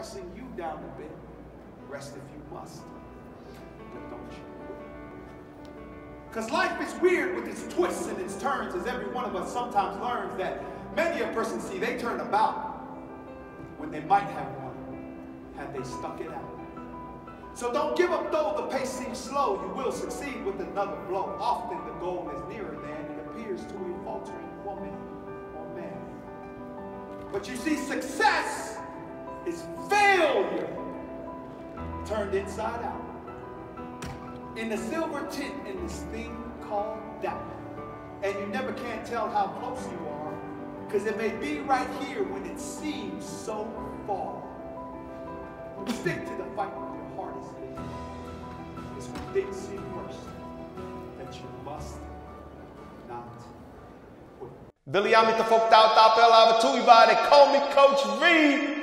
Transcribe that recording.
pressing you down a bit, rest if you must. But don't you. Because life is weird with its twists and its turns, as every one of us sometimes learns that many a person see they turn about when they might have won had they stuck it out. So don't give up though the pace seems slow. You will succeed with another blow. Often the goal is nearer than it appears to a faltering woman or man. But you see, success turned inside out. In the silver tint in this thing called doubt. And you never can tell how close you are because it may be right here when it seems so far. Stick to the fight with your heart is beating. It's when things seem worse that you must not quit. Vill jag inte få out där på alla tuivar, call me Coach Reed.